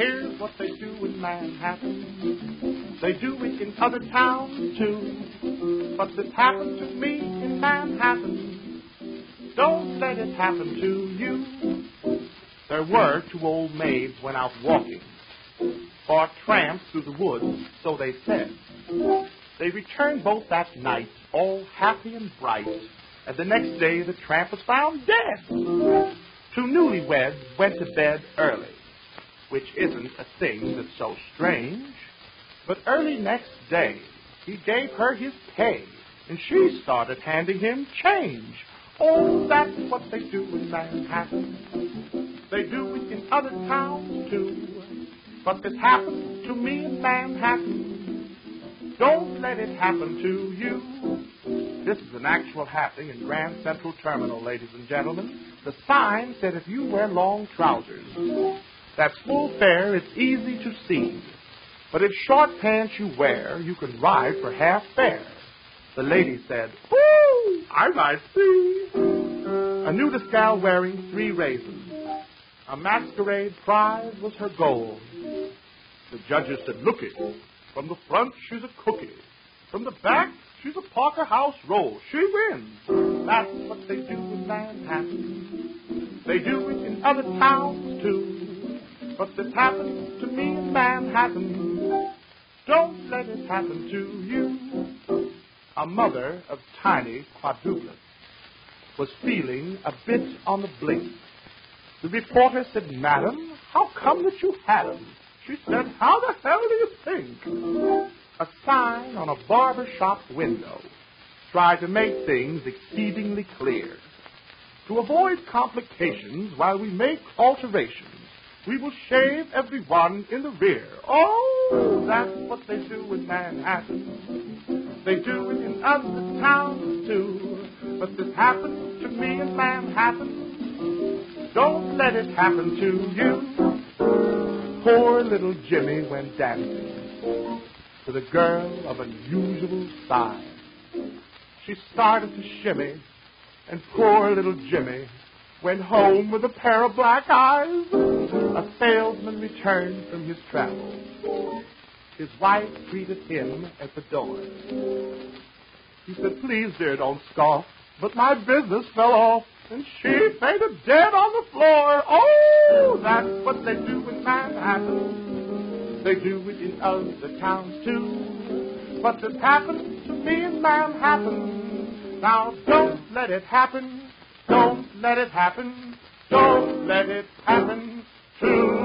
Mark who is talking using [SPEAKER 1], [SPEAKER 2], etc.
[SPEAKER 1] in Manhattan. They do it in other towns too. But this happened to me in Manhattan. Don't let it happen to you. There were two old maids went out walking, or tramps through the woods, so they said. They returned both that night, all happy and bright, and the next day the tramp was found dead. Two newlyweds went to bed early, which isn't a thing that's so strange. But early next day, he gave her his pay, and she started handing him change. Oh, that's what they do in Manhattan. They do it in other towns too. But this happened to me in Manhattan. Don't let it happen to you. This is an actual happening in Grand Central Terminal, ladies and gentlemen. The sign said if you wear long trousers, that's full fare, it's easy to see. But if short pants you wear, you can ride for half fare. The lady said, Ooh, I might see. A nudist gal wearing three raisins. A masquerade prize was her goal. The judges said, Look it. From the front, she's a cookie. From the back, she's a Parker House roll. She wins. That's what they do in Manhattan. They do it in other towns too. But this happened to me in Manhattan. Don't let it happen to you. A mother of tiny quadruplets was feeling a bit on the blink. The reporter said, Madam, how come that you had 'em? She said, How the hell do you think? A sign on a barber shop window tried to make things exceedingly clear. To avoid complications while we make alterations, we will shave everyone in the rear. Oh, that's what they do in Manhattan. They do it in other towns too. But this happened to me in Manhattan. Don't let it happen to you. Poor little Jimmy went dancing with a girl of unusual size. She started to shimmy, and poor little Jimmy went home with a pair of black eyes. A salesman returned from his travels. His wife greeted him at the door. He said, Please, dear, don't scoff, but my business fell off, and she fainted dead on the floor. Oh, that's what they do in Manhattan. They do it in other towns too. But it happened to me in Manhattan. Now don't let it happen. Don't let it happen. Don't let it happen. True.